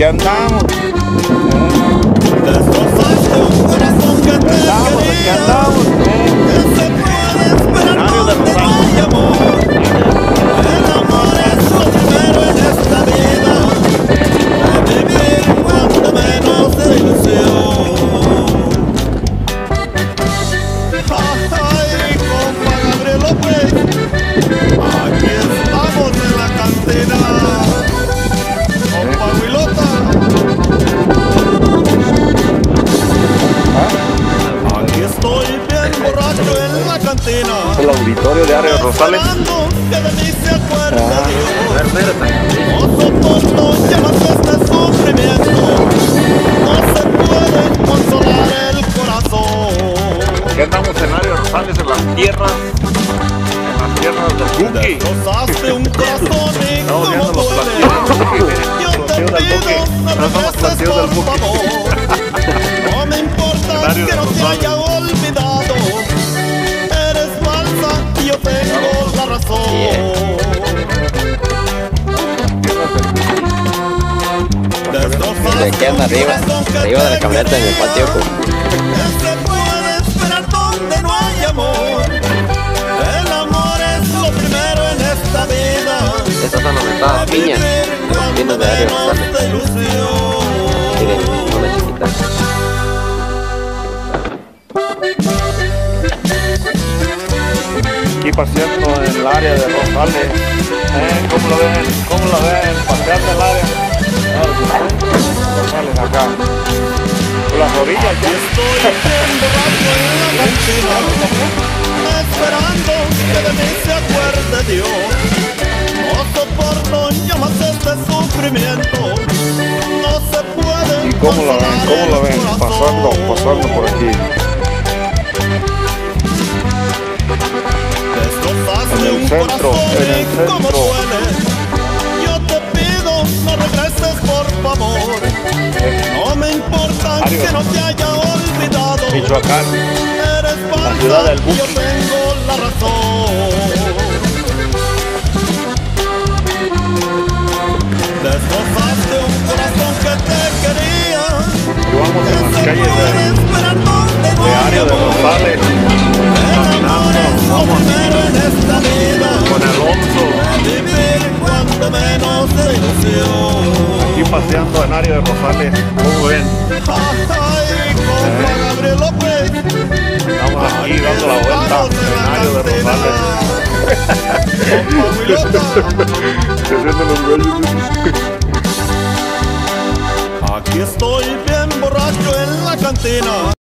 Gendamos. Gendamos, gendamos. Não El andamos en Ario Rosales, en las tierras. En las tierras del Estamos viendo los plantíos del del no No somos del me importa que no te Rosales. haya De aquí anda arriba, arriba de la camioneta en el patio. Estas son las piñas. Cuando de de ilusión. Miren, una chiquita. Aquí paseando en el área de Rosales. ¿Eh? ¿Cómo lo ven? ¿Cómo lo ven? Paseando en el área. Acá. Por las orillas ya. La esperando que de mí se acuerde Dios. No soporto ya más este sufrimiento. No se puede ¿Y cómo lo ven? ¿Cómo el ven? Pasando, pasando por aquí. En el centro, en el centro. Que no te haya olvidado. Michoacán. Eres falsa ciudad del y yo tengo la razón. Paseando en área de Rosales. Gabriel López. Estamos aquí dando la vuelta en área de. Rosales. Aquí estoy bien borracho en la cantina.